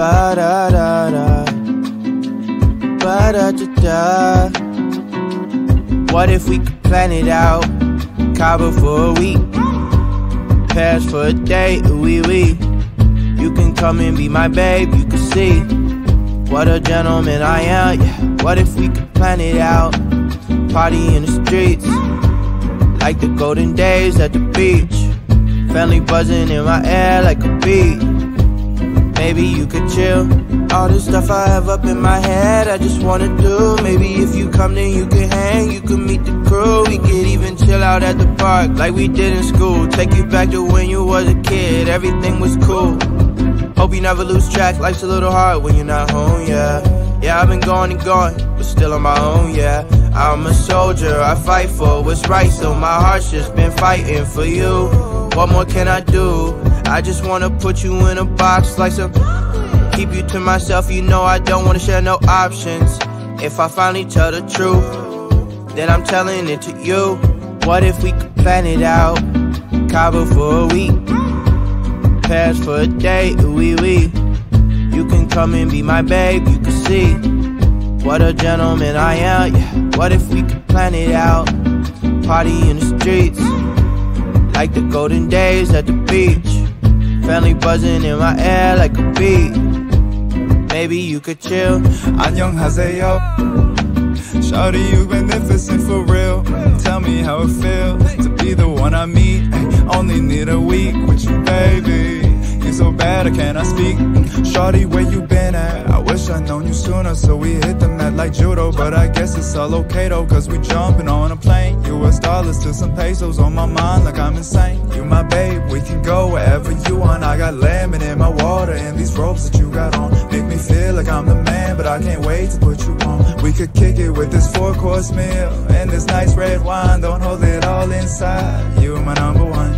Ba da da da. Ba da da da. What if we could plan it out? Cabo for a week. Paris for a day, wee wee. You can come and be my babe, you can see what a gentleman I am. Yeah. What if we could plan it out? Party in the streets, like the golden days at the beach. Family buzzing in my air like a bee. Maybe you could chill. All the stuff I have up in my head, I just wanna do. Maybe if you come, then you can hang. You can meet the crew. We could even chill out at the park like we did in school. Take you back to when you was a kid, everything was cool. Hope you never lose track. Life's a little hard when you're not home, yeah. Yeah, I've been going and going, but still on my own, yeah. I'm a soldier, I fight for what's right, so my heart's just been fighting for you. What more can I do? I just wanna put you in a box like some. Keep you to myself, you know I don't wanna share no options. If I finally tell the truth, then I'm telling it to you. What if we could plan it out? Cabo for a week, Paris for a day, wee wee. You can come and be my babe, you can see what a gentleman I am. Yeah. What if we could plan it out? Party in the streets, like the golden days at the beach. Family buzzing in my air like a bee. Maybe you could chill. 안녕하세요. Shawty, you beneficent for real. Tell me how it feels to be the one I meet. Only need a week with you, baby. So bad, I cannot speak. Shawty, where you been at? I wish I known you sooner, so we hit the mat like judo. But I guess it's all okay though, cause we jumping on a plane. US dollars to some pesos on my mind, like I'm insane. You my babe, we can go wherever you want. I got lemon in my water, and these robes that you got on make me feel like I'm the man, but I can't wait to put you on. We could kick it with this four course meal and this nice red wine. Don't hold it all inside. You my number one.